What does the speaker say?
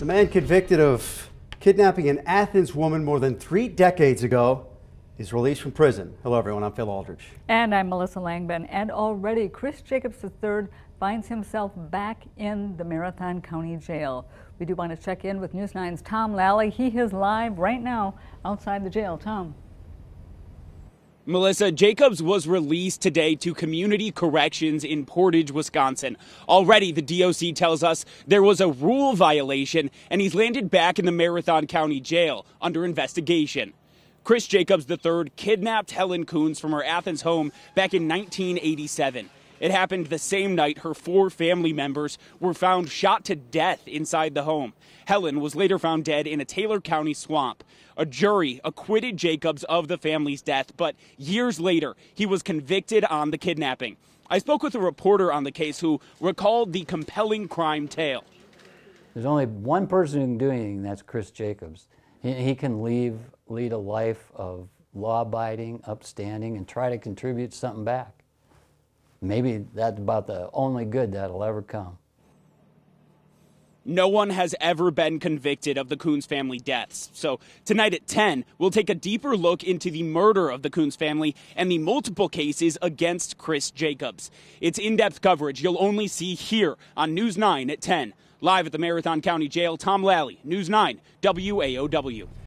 The man convicted of kidnapping an Athens woman more than three decades ago is released from prison. Hello, everyone. I'm Phil Aldridge. And I'm Melissa Langben. And already, Chris Jacobs III finds himself back in the Marathon County Jail. We do want to check in with News 9's Tom Lally. He is live right now outside the jail. Tom. Melissa Jacobs was released today to community corrections in Portage, Wisconsin. Already, the DOC tells us there was a rule violation, and he's landed back in the Marathon County Jail under investigation. Chris Jacobs III kidnapped Helen Coons from her Athens home back in 1987. It happened the same night her four family members were found shot to death inside the home. Helen was later found dead in a Taylor County swamp. A jury acquitted Jacobs of the family's death, but years later, he was convicted on the kidnapping. I spoke with a reporter on the case who recalled the compelling crime tale. There's only one person who can do anything, that's Chris Jacobs. He, he can leave, lead a life of law abiding, upstanding, and try to contribute something back maybe that's about the only good that'll ever come. No one has ever been convicted of the Coons family deaths. So tonight at 10, we'll take a deeper look into the murder of the Coons family and the multiple cases against Chris Jacobs. It's in depth coverage you'll only see here on News 9 at 10. Live at the Marathon County Jail, Tom Lally, News 9, WAOW.